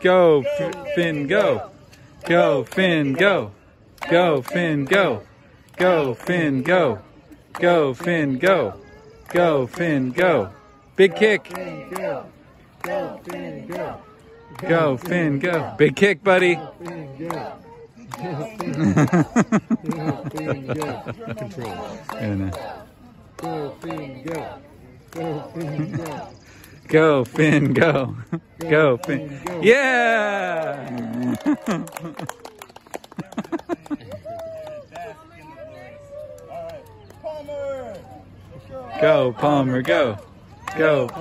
Go, Finn, go. Go, Finn, go. Go, Finn, go. Go, Finn, go. Go, Finn, go. Go, Finn, go. Big kick. Go. Go, Finn, go. Go, Finn, go. Big kick, buddy. Finn, go. Go, Finn, go, Finn, go. Go, Finn, go. Go, Finn, go. Go, Finn, go. Finn. Yeah! Palmer! Go, Palmer, go. Go, Palmer.